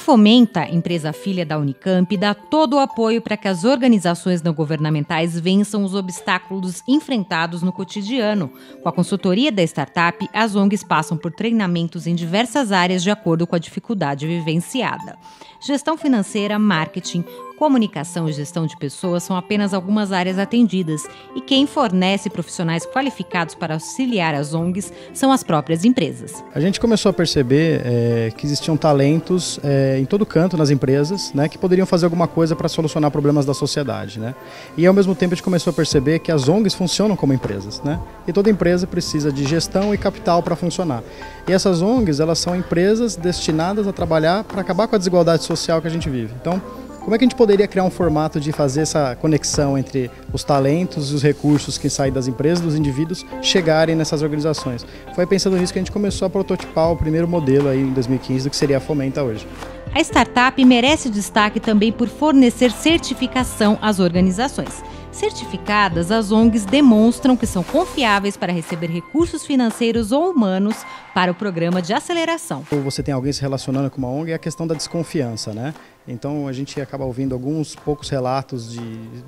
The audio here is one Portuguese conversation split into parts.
Fomenta, empresa filha da Unicamp, dá todo o apoio para que as organizações não governamentais vençam os obstáculos enfrentados no cotidiano. Com a consultoria da startup, as ONGs passam por treinamentos em diversas áreas de acordo com a dificuldade vivenciada. Gestão financeira, marketing, comunicação e gestão de pessoas são apenas algumas áreas atendidas, e quem fornece profissionais qualificados para auxiliar as ONGs são as próprias empresas. A gente começou a perceber é, que existiam talentos é, em todo canto nas empresas né, que poderiam fazer alguma coisa para solucionar problemas da sociedade. Né? E ao mesmo tempo a gente começou a perceber que as ONGs funcionam como empresas. Né? E toda empresa precisa de gestão e capital para funcionar. E essas ONGs elas são empresas destinadas a trabalhar para acabar com a desigualdade social que a gente vive. Então, como é que a gente poderia criar um formato de fazer essa conexão entre os talentos e os recursos que saem das empresas, dos indivíduos, chegarem nessas organizações? Foi pensando nisso que a gente começou a prototipar o primeiro modelo aí em 2015 do que seria a Fomenta hoje. A startup merece destaque também por fornecer certificação às organizações. Certificadas, as ONGs demonstram que são confiáveis para receber recursos financeiros ou humanos para o programa de aceleração. Você tem alguém se relacionando com uma ONG é a questão da desconfiança, né? Então a gente acaba ouvindo alguns poucos relatos de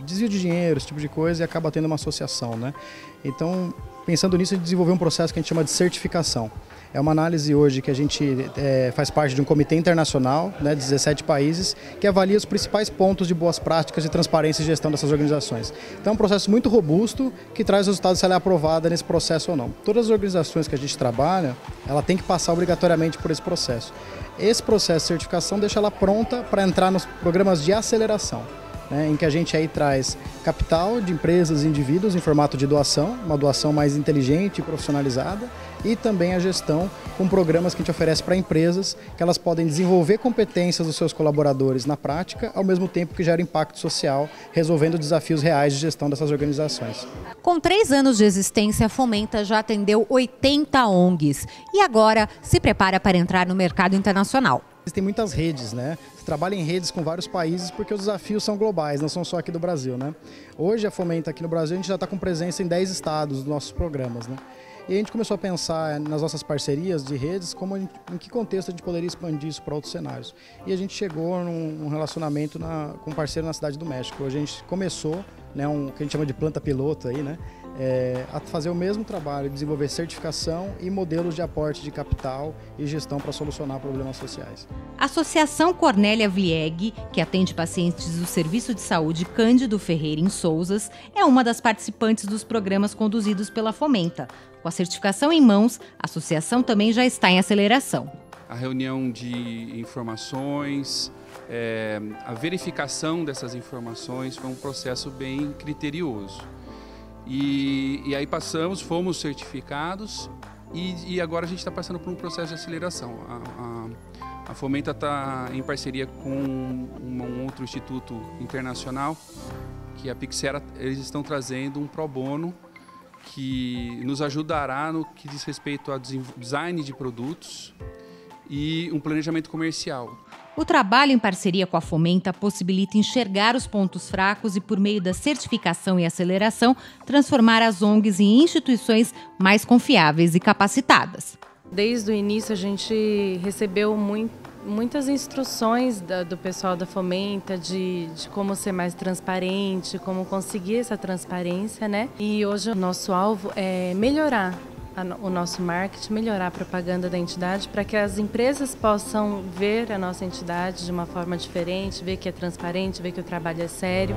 desvio de dinheiro, esse tipo de coisa, e acaba tendo uma associação, né? Então, pensando nisso, a gente desenvolveu um processo que a gente chama de certificação. É uma análise hoje que a gente é, faz parte de um comitê internacional, né, de 17 países, que avalia os principais pontos de boas práticas de transparência e gestão dessas organizações. Então é um processo muito robusto que traz resultados se ela é aprovada nesse processo ou não. Todas as organizações que a gente trabalha, ela tem que passar obrigatoriamente por esse processo. Esse processo de certificação deixa ela pronta para entrar nos programas de aceleração né, em que a gente aí traz capital de empresas e indivíduos em formato de doação, uma doação mais inteligente e profissionalizada, e também a gestão com programas que a gente oferece para empresas que elas podem desenvolver competências dos seus colaboradores na prática, ao mesmo tempo que gera impacto social, resolvendo desafios reais de gestão dessas organizações. Com três anos de existência, a Fomenta já atendeu 80 ONGs e agora se prepara para entrar no mercado internacional. Existem muitas redes, né? Você trabalha em redes com vários países porque os desafios são globais, não são só aqui do Brasil, né? Hoje a Fomenta aqui no Brasil, a gente já está com presença em 10 estados dos nossos programas, né? E a gente começou a pensar nas nossas parcerias de redes, como em que contexto a gente poderia expandir isso para outros cenários. E a gente chegou num, relacionamento na, com um parceiro na cidade do México. Hoje a gente começou, né, um que a gente chama de planta piloto aí, né? É, a fazer o mesmo trabalho, desenvolver certificação e modelos de aporte de capital e gestão para solucionar problemas sociais. A Associação Cornélia Vieg, que atende pacientes do Serviço de Saúde Cândido Ferreira em Souzas, é uma das participantes dos programas conduzidos pela Fomenta. Com a certificação em mãos, a associação também já está em aceleração. A reunião de informações, é, a verificação dessas informações foi um processo bem criterioso. E, e aí passamos, fomos certificados e, e agora a gente está passando por um processo de aceleração. A, a, a Fomenta está em parceria com um, um, outro instituto internacional, que é a Pixera, eles estão trazendo um pro bono que nos ajudará no que diz respeito a design de produtos e um planejamento comercial. O trabalho em parceria com a Fomenta possibilita enxergar os pontos fracos e, por meio da certificação e aceleração, transformar as ONGs em instituições mais confiáveis e capacitadas. Desde o início, a gente recebeu muito, muitas instruções da, do pessoal da Fomenta de, de, como ser mais transparente, como conseguir essa transparência, né? E hoje o nosso alvo é melhorar o nosso marketing, melhorar a propaganda da entidade para que as empresas possam ver a nossa entidade de uma forma diferente, ver que é transparente, ver que o trabalho é sério.